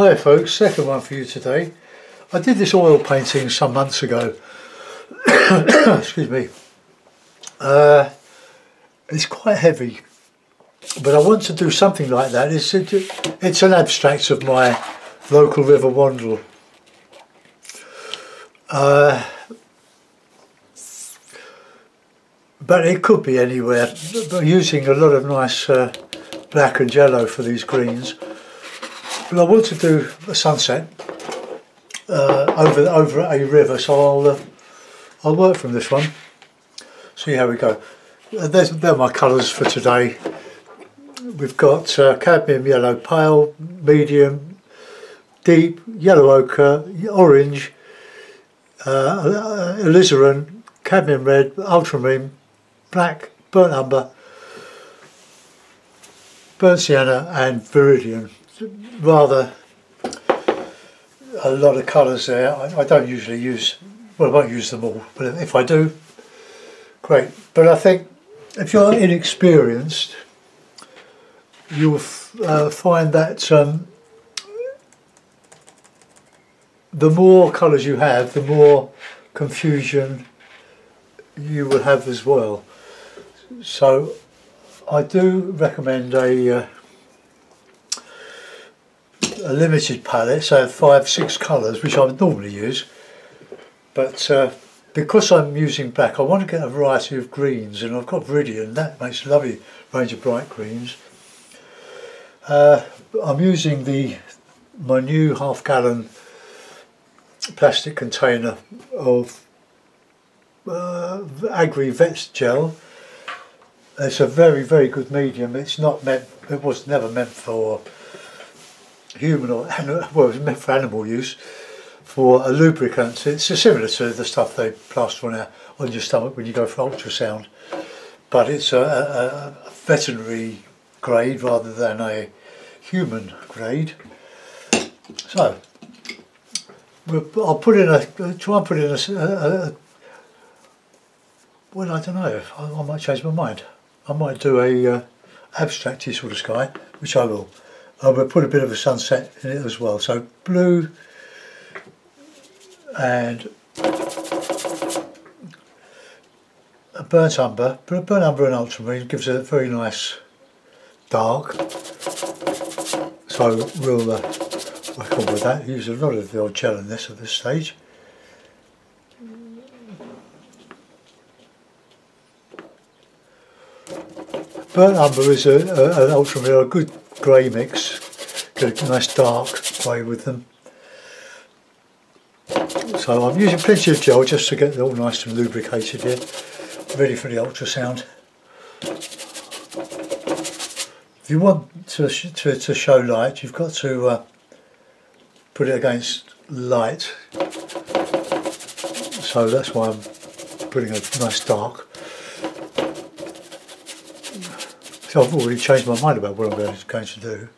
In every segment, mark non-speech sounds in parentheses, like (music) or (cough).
Hi folks, second one for you today. I did this oil painting some months ago. (coughs) Excuse me. Uh, it's quite heavy, but I want to do something like that. It's, it's an abstract of my local river Wandle. Uh, but it could be anywhere. But using a lot of nice uh, black and yellow for these greens. But I want to do a sunset uh, over over a river, so I'll uh, I'll work from this one. See how we go. Uh, there's there are my colours for today. We've got uh, cadmium yellow, pale, medium, deep, yellow ochre, orange, uh, alizarin, cadmium red, ultramarine, black, burnt umber, burnt sienna, and viridian rather a lot of colours there. I, I, don't usually use, well I won't use them all, but if I do, great. But I think if you're inexperienced, you'll uh, find that um, the more colours you have, the more confusion you will have as well. So I do recommend a uh, a limited palette, so five, six colours, which I would normally use. But uh, because I'm using black, I want to get a variety of greens, and I've got Viridian, that makes a lovely range of bright greens. Uh, I'm using the my new half gallon plastic container of uh, Agri Vets gel. It's a very, very good medium. It's not meant, it was never meant for human or well, it was meant for animal use for a lubricant. It's similar to the stuff they plaster on, our, on your stomach when you go for ultrasound, but it's a, a, a veterinary grade rather than a human grade. So I'll put in a try and put in a, a, a well I don't know I, I, might change my mind. I might do a uh, abstracty sort of sky, which I will. I will put a bit of a sunset in it as well. So blue and a burnt umber, but a burnt umber and ultramarine gives a very nice dark. So we'll uh, work on with that. Use a lot of the old gel in this at this stage. Burnt umber is a, a, an ultramarine, a good grey mix, get a nice dark grey with them. So I'm using plenty of gel just to get it all nice and lubricated here, ready for the ultrasound. If you want to, to, to show light, you've got to uh, put it against light. So that's why I'm putting a nice dark. So I've already changed my mind about what I'm going to do.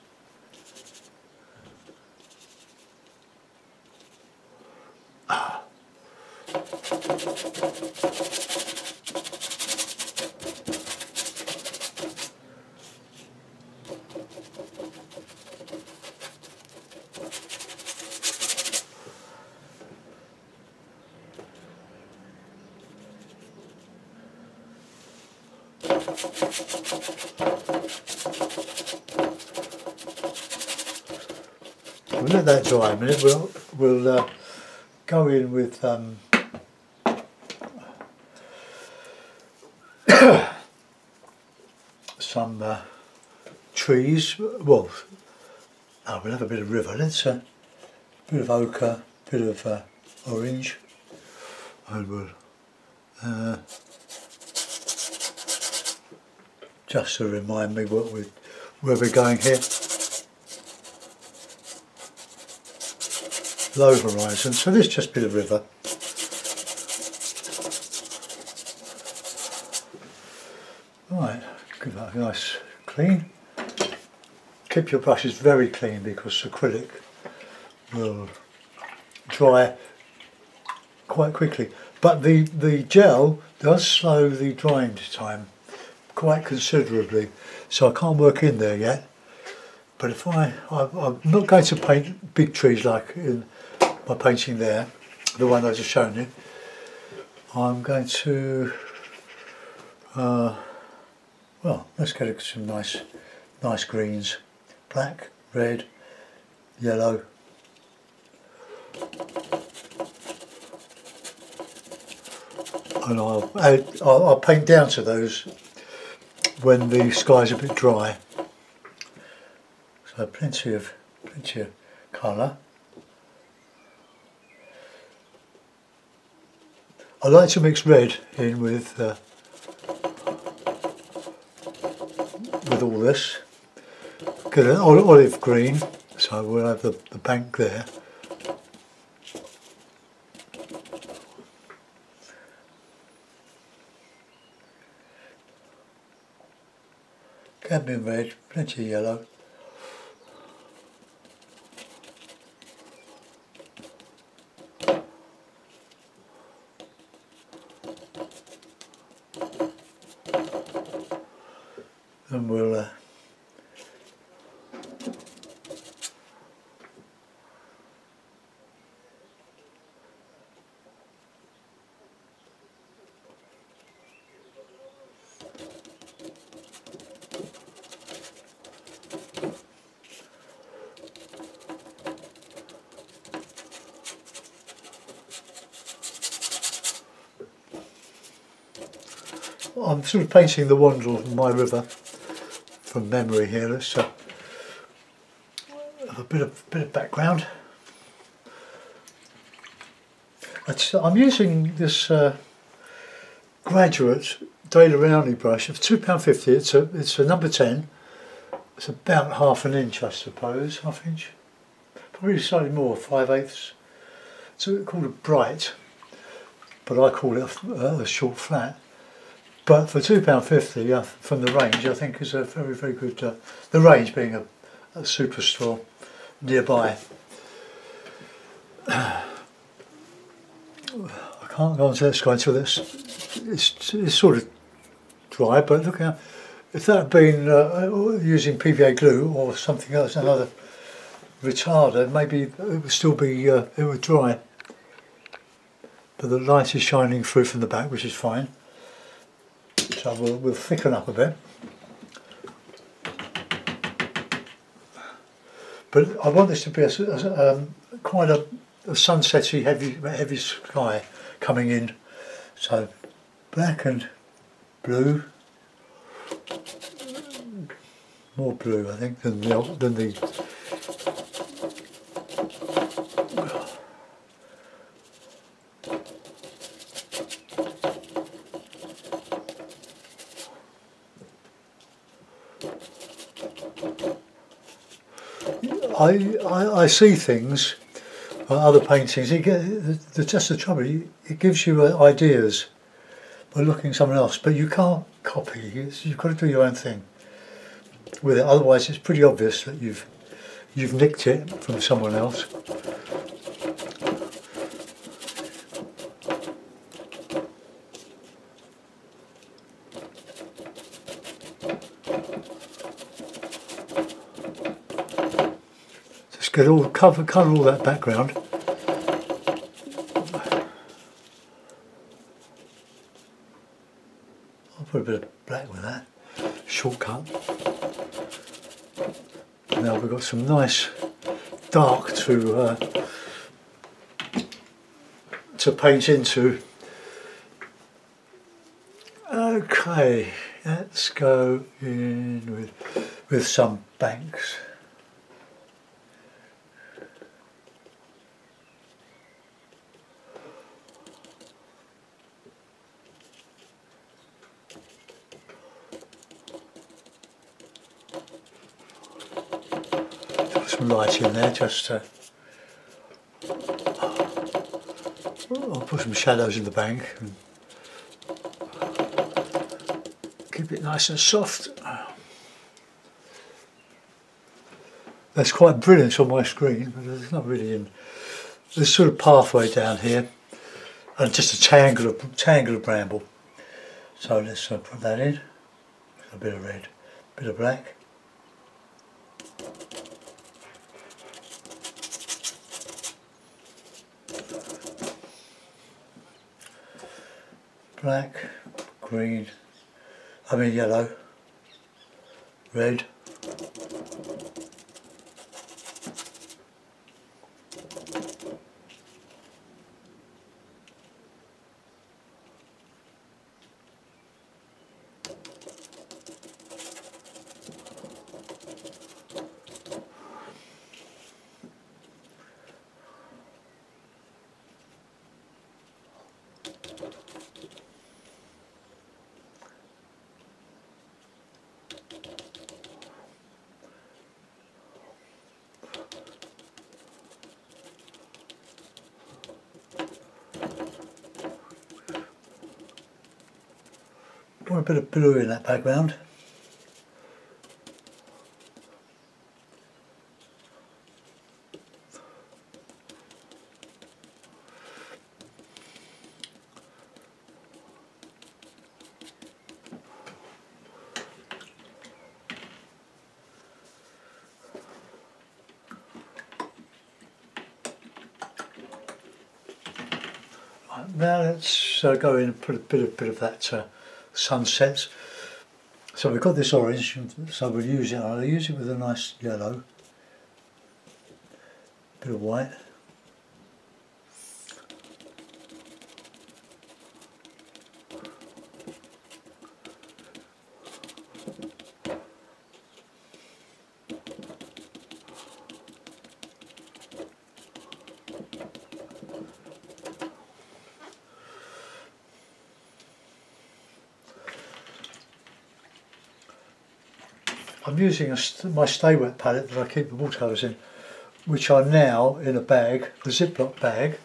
We'll let that dry a minute. We'll we'll uh, go in with um, (coughs) some uh, trees. Well, oh, we'll have a bit of river. Let's a uh, bit of ochre, bit of uh, orange, and we'll uh, just to remind me what we where we're going here. Low horizon, so this just bit of river. Right, give that a nice clean. Keep your brushes very clean because acrylic will dry quite quickly. But the, the gel does slow the drying time quite considerably so I can't work in there yet But if I, I, I'm not going to paint big trees like in my painting there, the one I just shown you. I'm going to, uh, well, let's get some nice, nice greens, black, red, yellow. And I'll, I'll, I'll paint down to those when the sky's a bit dry. So plenty of plenty of colour. I like to mix red in with uh, with all this. Get an olive green, so we'll have the, the bank there. Cadmium red, plenty of yellow. and we'll uh, I'm sort of painting the Wandle of my river from memory here. Let's uh, have a bit of bit of background. I'm using this uh, graduate Daler Rowney brush of two pound fifty. It's a it's a number ten. It's about half an inch, I suppose, half inch, probably slightly more, five eighths. It's called a bright, but I call it a, a short flat. But for £2.50 uh, from the range, I think is a very, very good, uh, the range being a, a superstore nearby. I can't go on that sky until it's, it's, it's sort of dry, but look how, if that had been uh, using PVA glue or something else, another retarder, maybe it would still be, uh, it would dry. But the light is shining through from the back, which is fine. So we'll, we'll thicken up a bit. But I want this to be a, a, um, quite a, a sunsetty, heavy, heavy sky coming in. So black and blue, more blue I think than the than the I, I, I see things, uh, other paintings, it get, the, just the trouble, it gives you uh, ideas by looking at someone else, but you can't copy, you've got to do your own thing with it, otherwise it's pretty obvious that you've, you've nicked it from someone else. All cover all that background. I'll put a bit of black with that. Shortcut. Now we've got some nice dark to uh, to paint into. Okay, let's go in with with some banks. Some light in there just to I'll put some shadows in the bank and keep it nice and soft. That's quite brilliant on my screen, but it's not really in. There's sort of pathway down here and just a tangle of, tangle of bramble. So let's uh, put that in. A bit of red, a bit of black. Black, green, I mean yellow, red, Want a bit of blue in that background. Now let's uh, go in and put a bit of bit of that uh, sunset. So we've got this orange, so we'll use it. I'll use it with a nice yellow, bit of white. I'm using a my Sta-Wet palette that I keep the watercolours in, which are now in a bag, the Ziploc bag,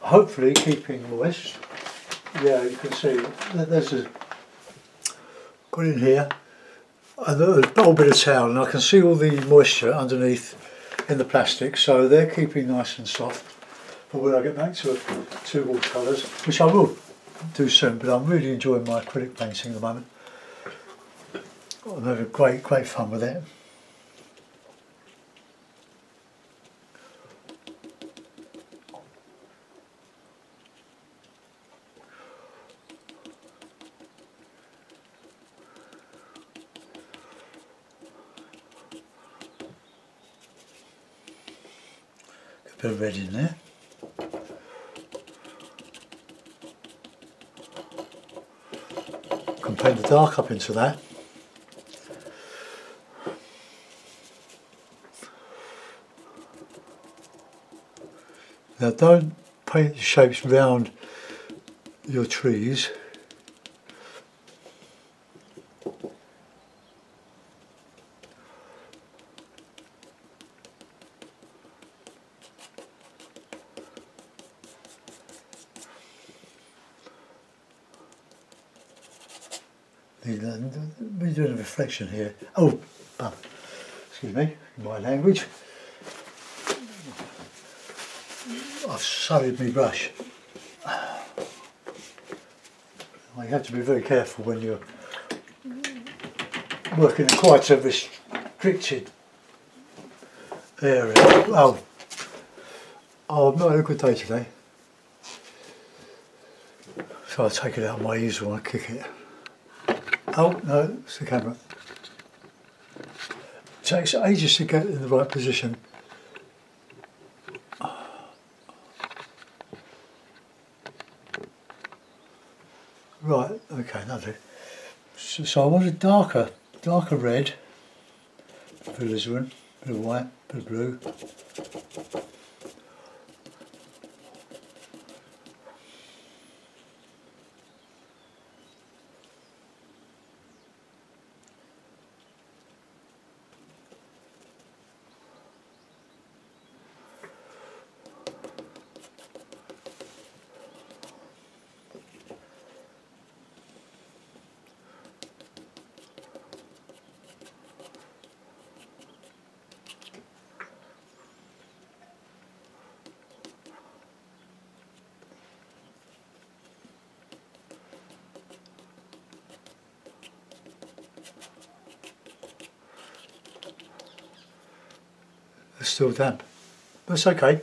hopefully keeping moist. Yeah, you can see that there's a got in here, and a little bit of towel, and I can see all the moisture underneath in the plastic, so they're keeping nice and soft. For when I get back to to watercolours, which I will do soon, but I'm really enjoying my acrylic painting at the moment. I'm having great, great fun with it. A bit of red in there. Can paint the dark up into that. Now don't paint the shapes round your trees. We're doing a reflection here. Oh, excuse me, my language. I've sullied my brush. You have to be very careful when you're working in quite a restricted area. Oh, I've not had a good day today. So I'll take it out of my easel and kick it. Oh, no, it's the camera. It takes ages to get in the right position. Okay, lovely. So, so I want a darker, darker red, bit of alizarin, bit of white, bit of blue. It's still damp. That's okay.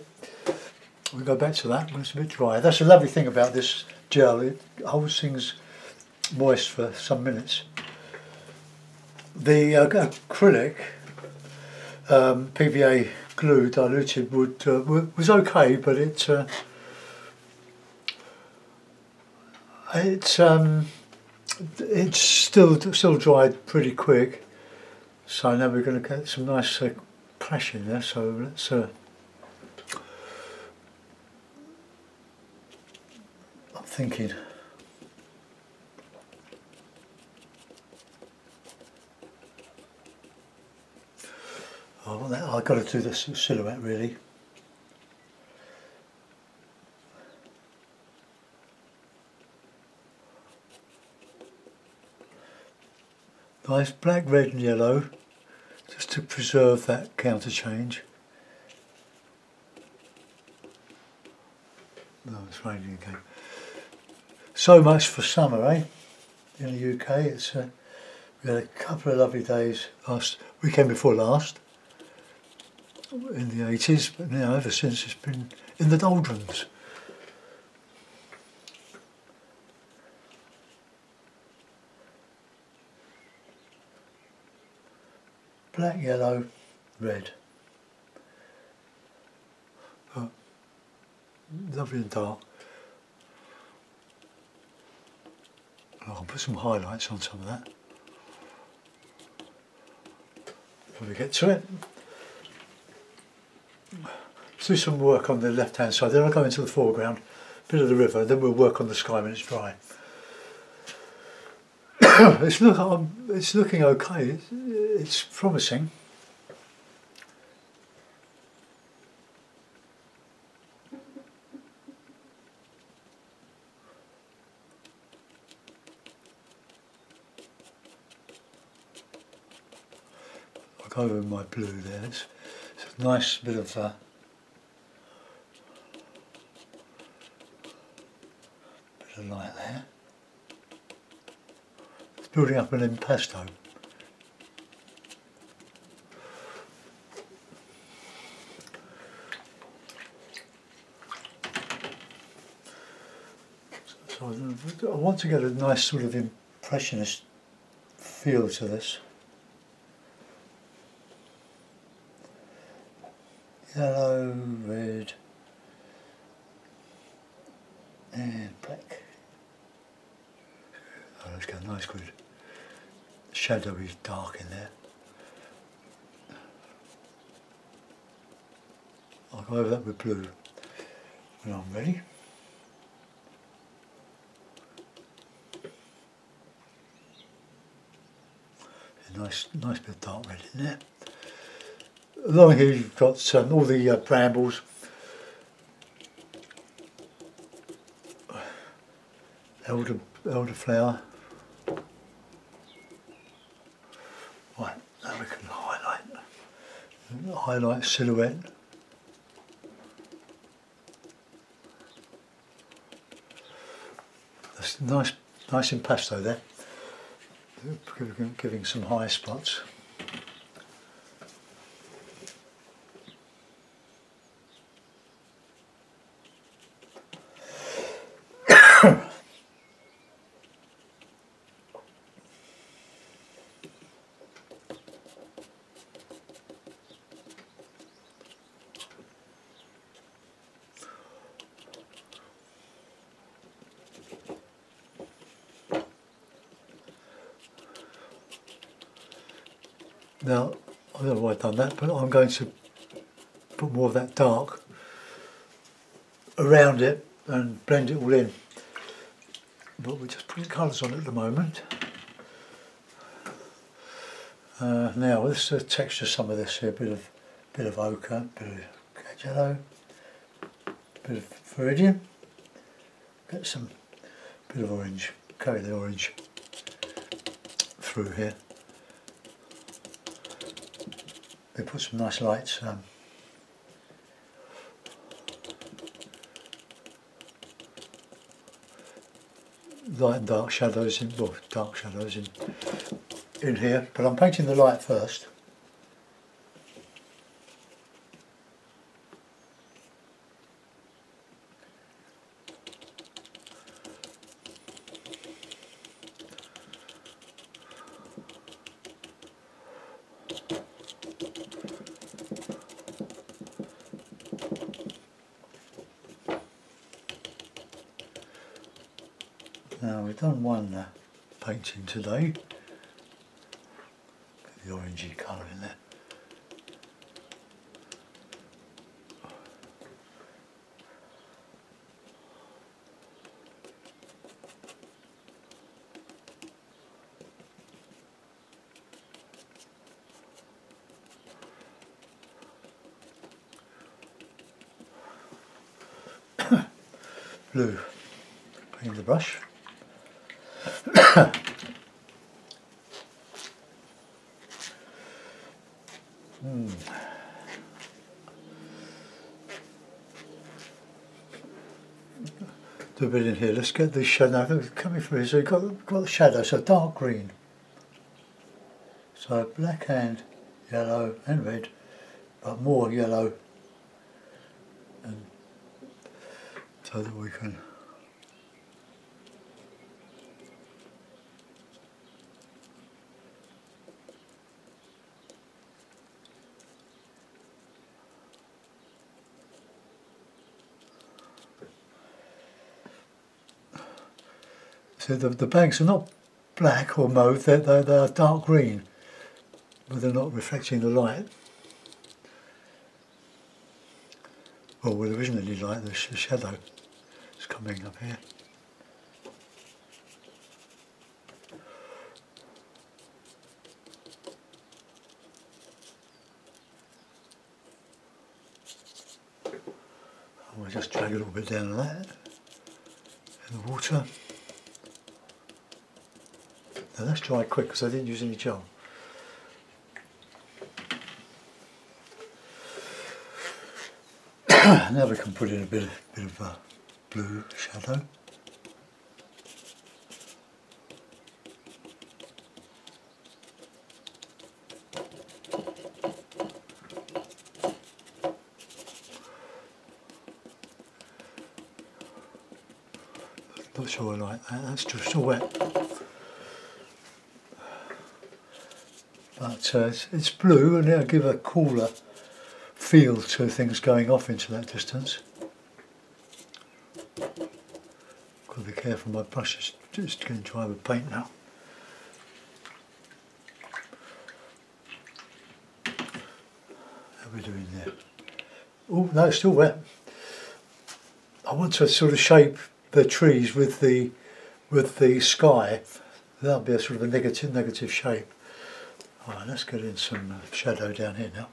We'll go back to that when it's a bit dry. That's the lovely thing about this gel, it holds things moist for some minutes. The uh, acrylic um, PVA glue diluted wood uh, was okay, but it uh, it's um, it's still still dried pretty quick. So now we're going to get some nice uh, in there. So let's. Uh, I'm thinking. Oh, I've got to do this silhouette really. Nice black, red and yellow just to preserve that counter change. No, it's raining again. So much for summer, eh? In the UK, it's uh, we had a couple of lovely days last weekend before last in the 80s, but now ever since it's been in the doldrums. Black, yellow, red. Oh, lovely and dark. Oh, I'll put some highlights on some of that. Before we get to it do some work on the left hand side, then I'll go into the foreground, bit of the river, then we'll work on the sky when it's dry. (coughs) it's, look, um, it's looking okay, it's, it's promising. I'll go over my blue there, it's, it's a nice bit of uh, bit of light there. It's building up an impasto. So I want to get a nice sort of impressionist feel to this. Yellow, red, and black. Oh, that's got a nice good shadowy dark in there. I'll go over that with blue when I'm ready. A nice, nice bit of dark red in there. Along here you've got um, all the uh, brambles elder elderflower. Right, now we can highlight highlight silhouette. That's nice nice impasto there. Giving, giving some high spots. Now, I done that, but I'm going to put more of that dark around it and blend it all in. But we're just putting colours on at the moment. Uh, now let's uh, texture some of this here, a bit of bit of ochre, bit of yellow, bit of viridian, get some bit of orange, carry the orange through here. they put some nice lights um, light and dark shadows in well dark shadows in in here but I'm painting the light first Now we've done one uh, painting today. The orangey colour in there. blue. Clean the brush. hmm. Do a bit in here. Let's get the shadow coming through. So you've got, got the shadow, so dark green. So black and yellow and red, but more yellow and so that we can So the, the banks are not black or mauve, they're, they're, they're dark green, but they're not reflecting the light. Well, well originally light, the shadow is coming up here. We'll just drag a little bit down that in the water. Now that's dry quick because I didn't use any gel. (coughs) now we can put in a bit, bit of uh, blue shadow. Not sure I like that, that's just a wet. But uh, it's, it's blue and it'll give a cooler feel to things going off into that distance. Got to be careful, my brush is just going dry with paint now. Are we doing there? Oh, no, it's still wet. I want to sort of shape the trees with the with the sky. That'll be a sort of a negative negative shape. Alright, let's get in some uh, shadow down here now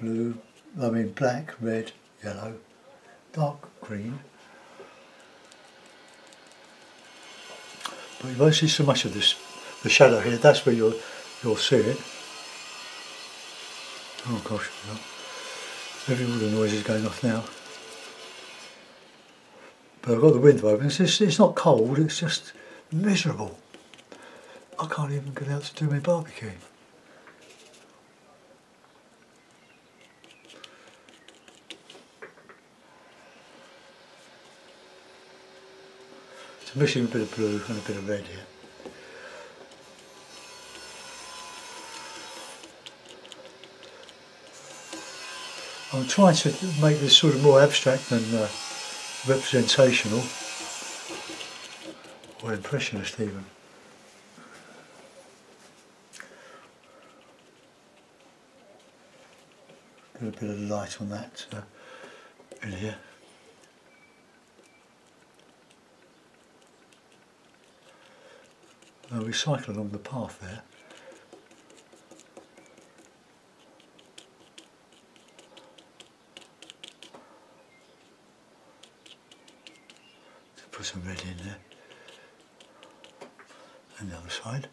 blue, I mean black, red, yellow, dark green. But you won't see so much of this, the shadow here, that's where you'll, you'll see it. Oh gosh, every all the noise is going off now. But I've got the window open, it's, it's not cold, it's just miserable. I can't even get out to do my barbecue. So missing a bit of blue and a bit of red here. I'm trying to make this sort of more abstract than uh, representational or impressionist even. Bit of light on that uh, in here. we cycle along the path there. put some red in there. And the other side.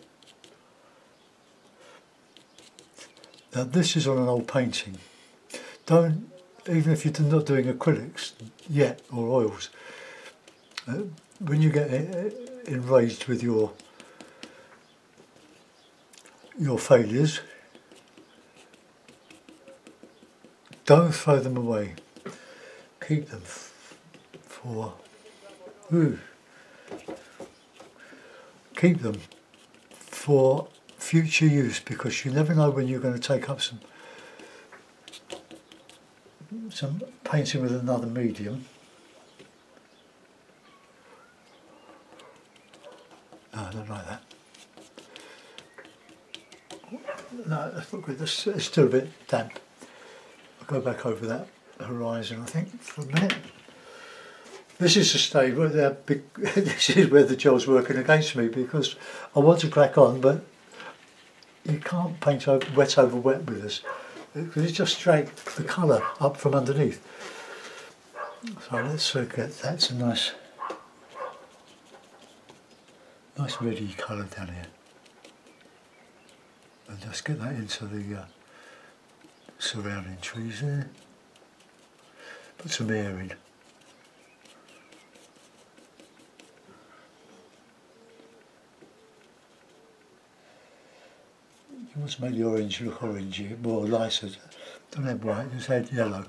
Now this is on an old painting. Don't, even if you're not doing acrylics yet or oils, uh, when you get uh, enraged with your your failures, don't throw them away. Keep them for ooh, keep them for future use because you never know when you're going to take up some some painting with another medium. No, I don't like that. No, that's not good. This is still a bit damp. I'll go back over that horizon, I think, for a minute. This is the stage where they're big, (laughs) this is where the gel's working against me because I want to crack on, but you can't paint over, wet over wet with this because it just straight the colour up from underneath. So let's uh, get that's a nice, nice reddy colour down here, and just get that into the uh, surrounding trees there. Put some air in. Want to make the orange look orangey, more lighter. Don't have white, just add yellow.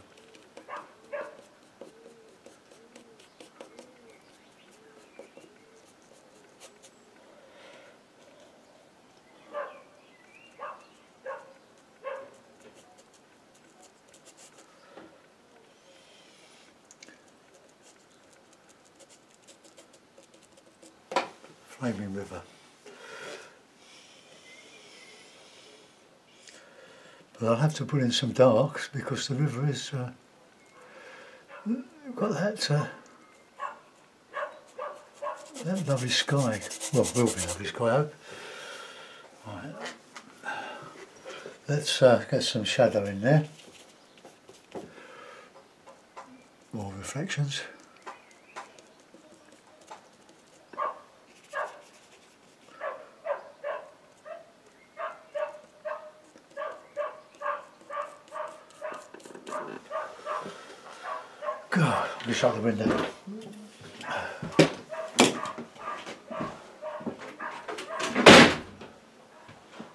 Flaming River. But I'll have to put in some darks because the river is uh, got that uh, that lovely sky. Well, will be lovely sky. I hope. Right. Let's uh, get some shadow in there. More reflections. God, let me shut the window.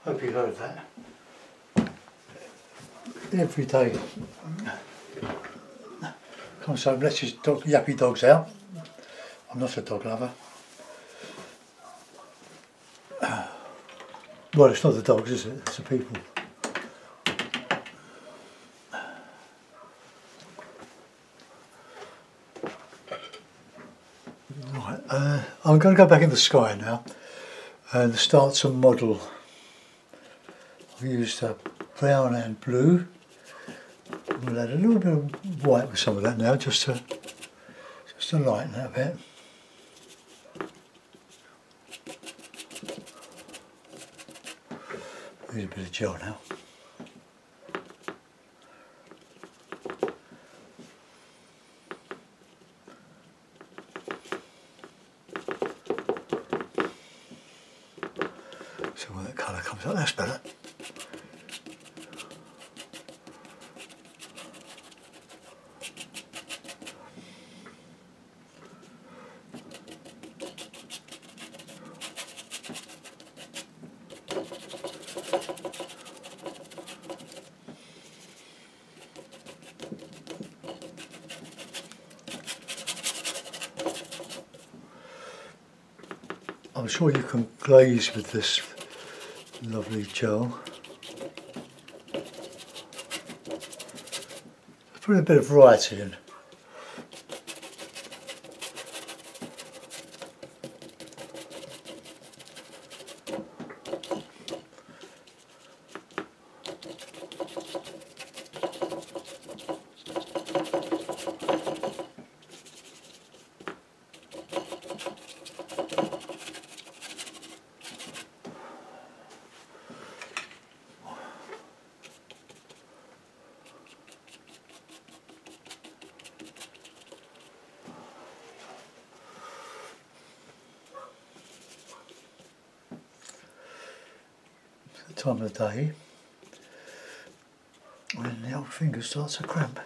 Hope you heard that. Every day. Come on, let's just yappy dogs out. I'm not a dog lover. Well, it's not the dogs, is it? It's the people. Right, uh, I'm going to go back in the sky now and start to model. I've used uh, brown and blue. We'll add a little bit of white with some of that now, just to just to lighten that a bit. Need a bit of gel now. So when that colour comes out, that's better. I'm sure with this lovely gel. Put a bit of variety in. Time of day when the old finger starts to cramp.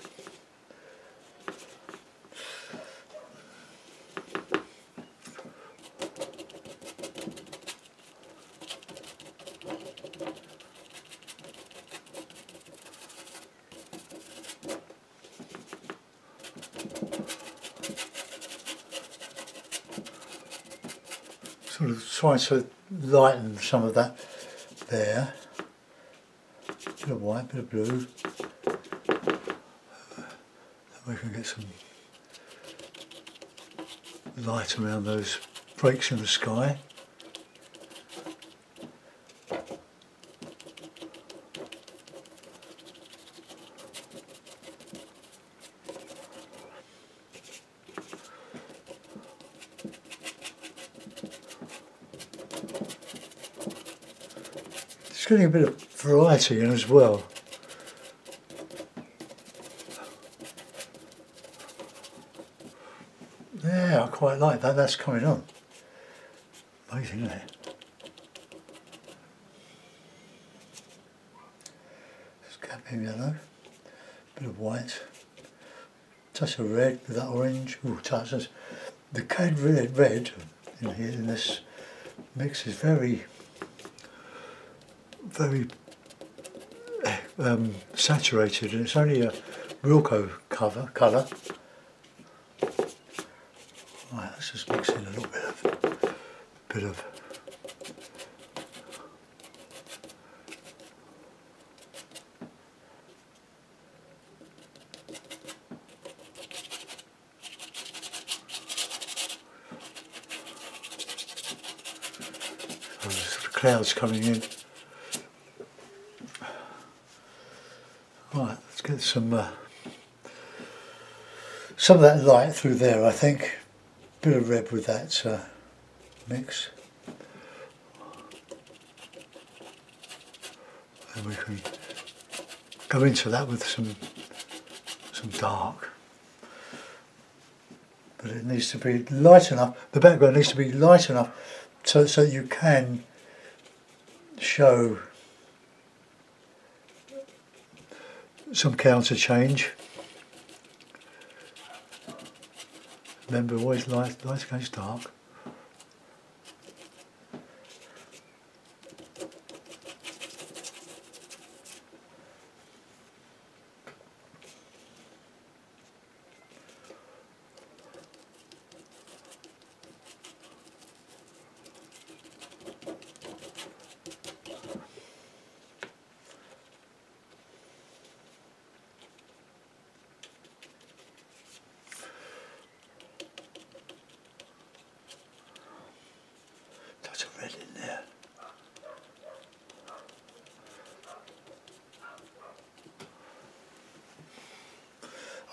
Sort of trying to lighten some of that there. a Bit of white, bit of blue. We can get some light around those breaks in the sky. A bit of variety in as well. Yeah, I quite like that. That's coming on. Amazing, isn't it? It's cadmium yellow, bit of white, touch of red with that orange. Ooh, touches. The cad red, red in here in this mix is very, very um, saturated, and it's only a Wilko cover colour. Right, let's just mix in a little bit of bit of Oh, clouds coming in. Right, let's get some uh, some of that light through there. I think bit of red with that uh, mix, and we can go into that with some some dark. But it needs to be light enough. The background needs to be light enough so so you can show some counter change. Remember, always light, against dark.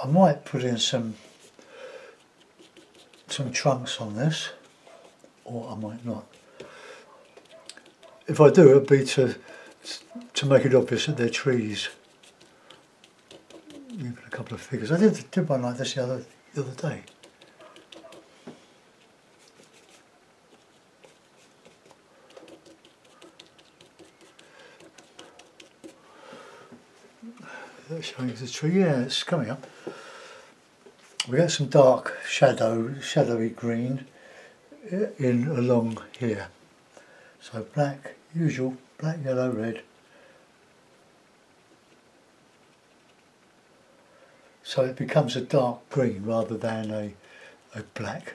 I might put in some some trunks on this, or I might not. If I do, it'd be to to make it obvious that they're trees. Even a couple of figures. I did did one like this the other the other day. That's showing a tree. Yeah, it's coming up. We get some dark shadow, shadowy green in along here. So black, usual, black, yellow, red. So it becomes a dark green rather than a, a black.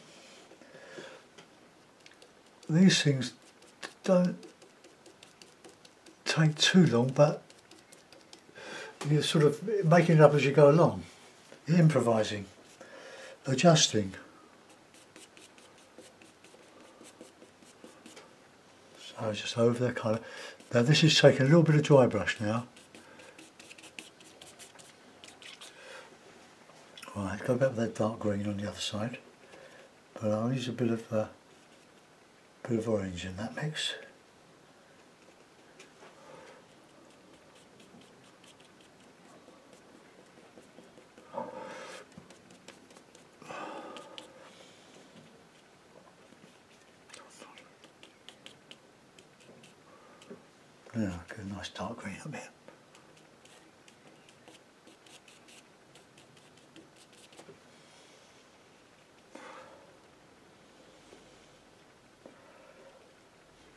these things don't take too long, but you're sort of making it up as you go along. Improvising, adjusting. So just over the colour. Now this is taking a little bit of dry brush now. Right, go back with that dark green on the other side. But I'll use a bit of uh, bit of orange in that mix. Yeah, a nice dark green up here.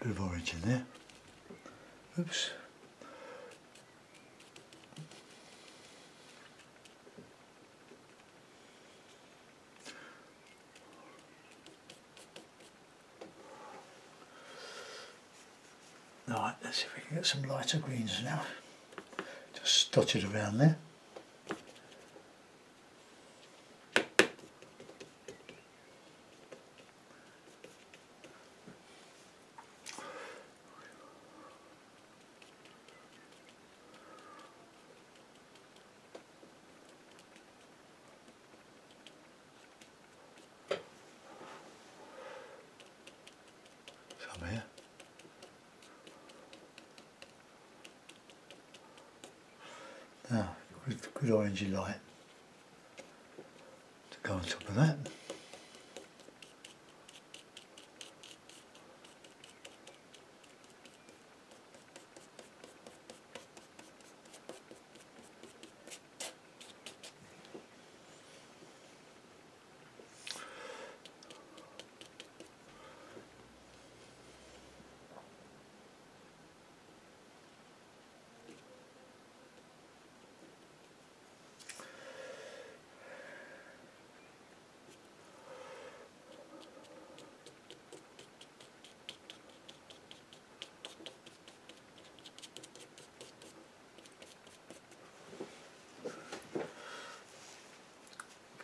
bit of orange in there. Oops. Right, let's see if we can get some lighter greens now. Just dotted around there. Good orangey light to go on top of that.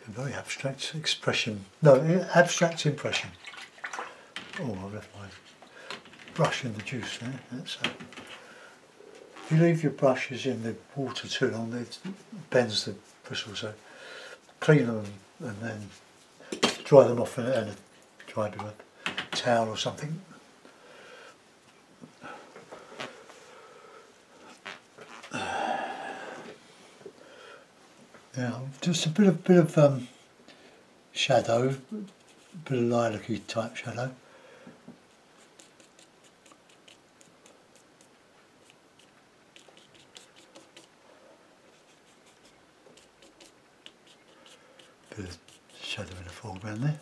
A very abstract expression. No, abstract impression. Oh, I left my brush in the juice there. That's if you leave your brushes in the water too long, it bends the bristles. So clean them and then dry them off in a, in dry with a towel or something. Yeah, just a bit of bit of um, shadow, bit of lilac-y type shadow. Bit of shadow in the foreground there.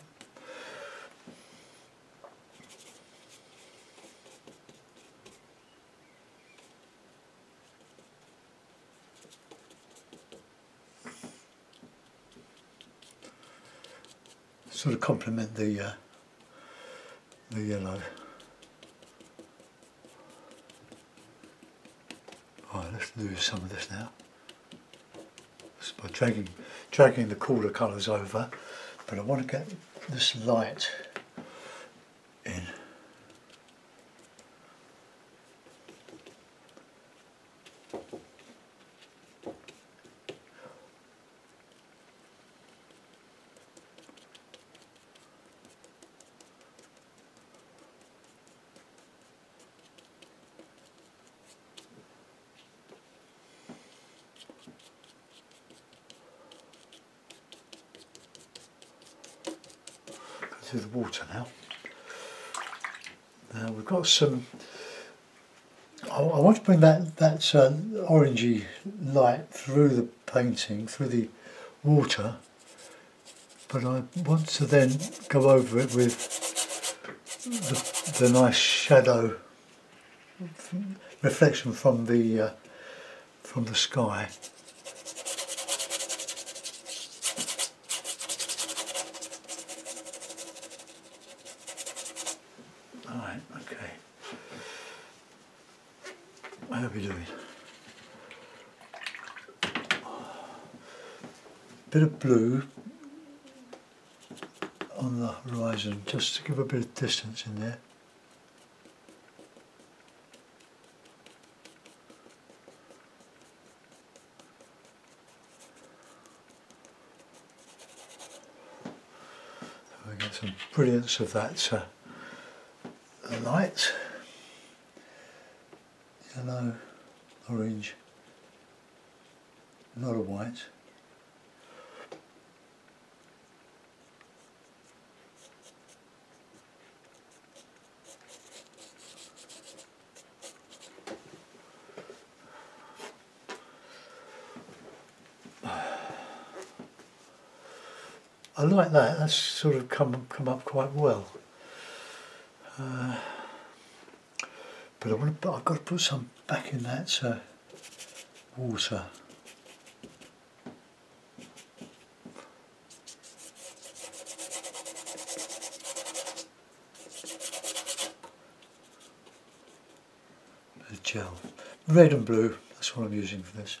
Sort of complement the uh, the yellow. Alright, let's lose some of this now. Just by dragging dragging the cooler colours over, but I want to get this light through the water now. Now we've got some. I, I want to bring that that uh, orangey light through the painting, through the water, but I want to then go over it with the, the nice shadow reflection from the uh, from the sky. Alright, okay. How are we doing? Bit of blue on the horizon, just to give a bit of distance in there. We get some brilliance of that uh, light, yellow, orange, not a white. I like that. That's sort of come come up quite well. Uh, but I want to. I've got to put some back in that uh, water. gel. Red and blue, that's what I'm using for this.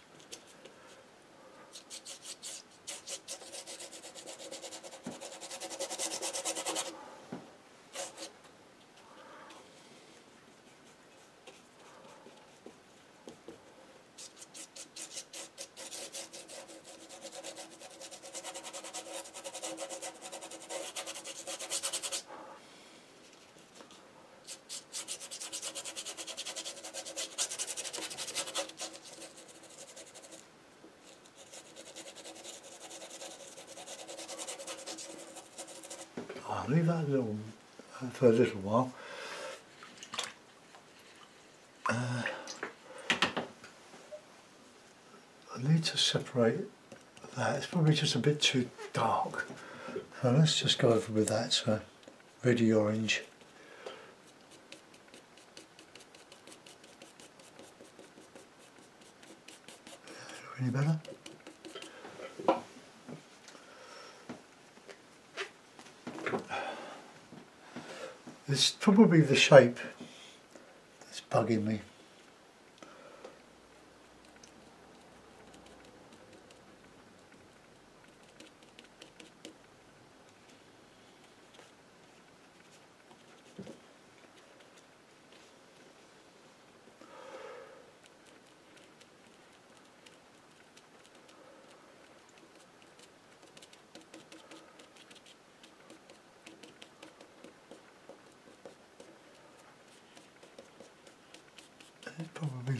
I'll leave that a little uh, for a little while. Uh, I need to separate that. It's a bit too dark. So let's just go over with that. Uh, so ready orange. Any better? It's probably the shape that's bugging me.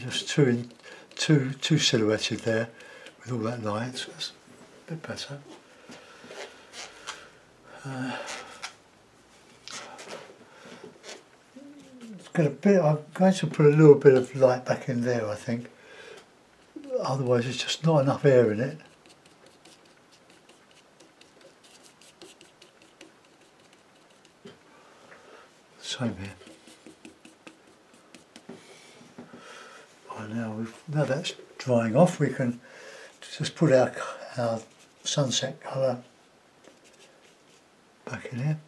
It's too in, too too silhouetted there with all that light. So that's a bit better. Uh, got a bit. I'm going to put a little bit of light back in there. I think. Otherwise, there's just not enough air in it. Same here. Right now, that's drying off, we can just put our, our sunset colour back in here.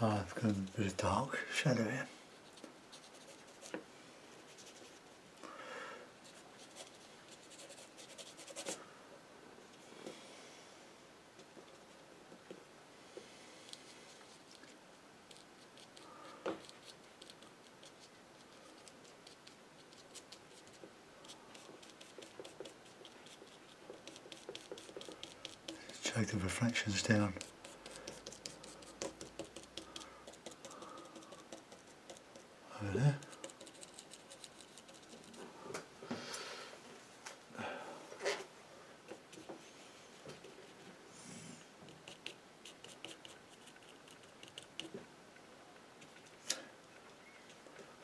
Ah, I've got a bit of dark shadow here. Take the reflections down. Over there. I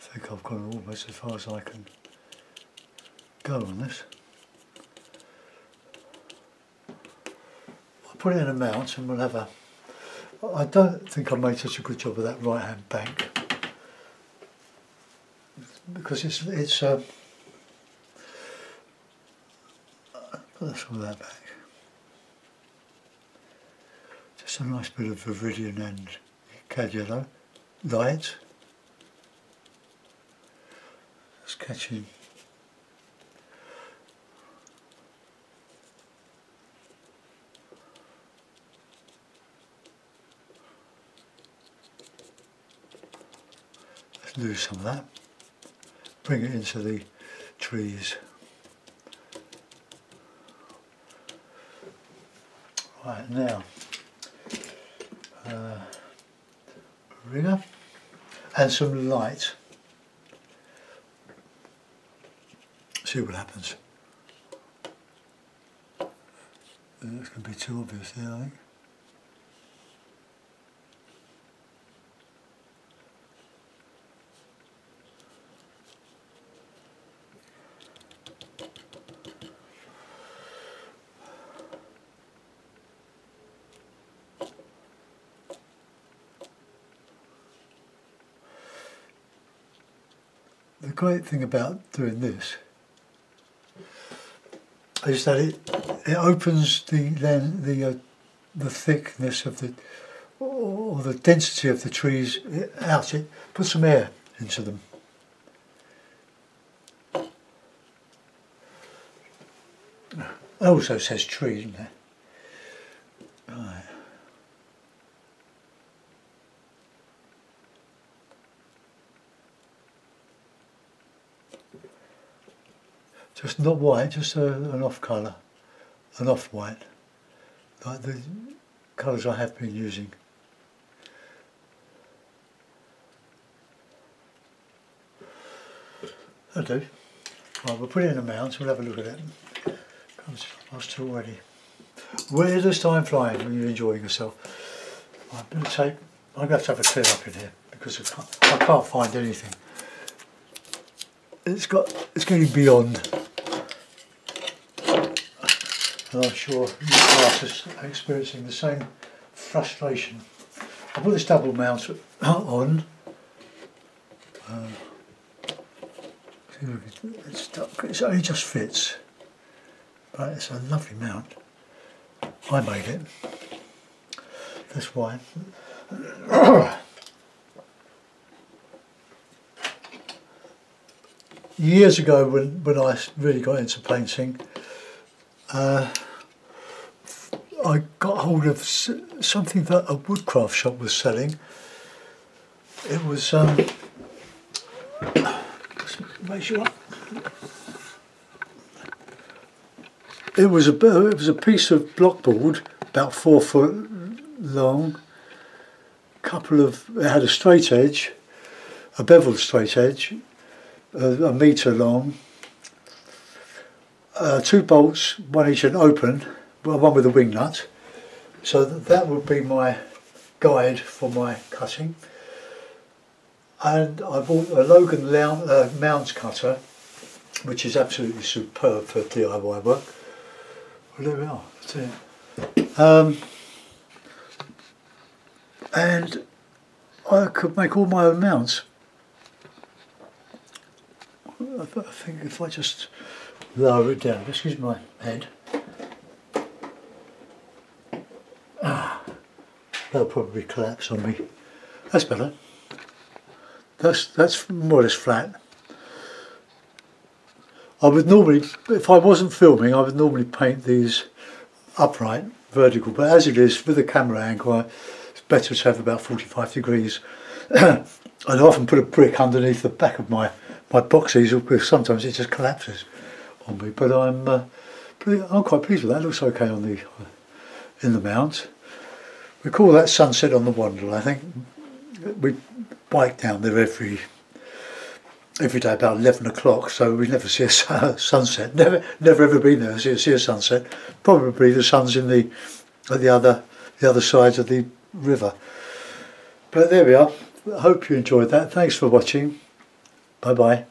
think I've gone almost as far as I can go on this. Put in a mount and we'll have a. I don't think I made such a good job of that right hand bank because it's it's um, put some of that back. Just a nice bit of Viridian and cad yellow light. Just catching. Lose some of that bring it into the trees. Right now, uh, ringer and some light. See what happens. That's going to be too obvious there, I think. Great thing about doing this is that it it opens the then the uh, the thickness of the or the density of the trees out. It puts some air into them. It also says trees, doesn't it? Just not white, just a, an off colour, an off white, like the colours I have been using. I do. Right, we'll put it in a mount, we'll have a look at it. Comes lost already. Where does time fly when you're enjoying yourself? I'm going to I'm going to have to have a clear up in here because I can't, I can't find anything. It's got, it's getting beyond and I'm sure you guys are experiencing the same frustration. I put this double mount on. Uh, it only just fits, but it's a lovely mount. I made it. That's why. (coughs) Years ago, when, when I really got into painting, uh, I got hold of something that a woodcraft shop was selling. It was um, measure up. It was a it was a piece of blockboard about four foot long. Couple of it had a straight edge, a beveled straight edge, a, a metre long, uh, two bolts, one each and open, one with a wing nut. So that would be my guide for my cutting. And I bought a Logan uh, Mounds cutter, which is absolutely superb for DIY work. Well, there we are, that's. Um, and I could make all my own mounts. I think if I just lower it down. Excuse my head. Ah, that'll probably collapse on me. That's better. That's that's more or less flat. I would normally, if I wasn't filming, I would normally paint these upright, vertical, but as it is, with the camera angle, it's better to have about 45 degrees. (coughs) I'd often put a brick underneath the back of my, my box easel because sometimes it just collapses on me, but I'm uh, pretty, I'm quite pleased with that. It looks okay on the in the mount. We call that sunset on the Wandle. I think we bike down there every every day about eleven o'clock, so we never see a (laughs) sunset. Never, never ever been there to see a sunset. Probably the sun's in the at the other the other side of the river. But there we are. Hope you enjoyed that. Thanks for watching. Bye bye.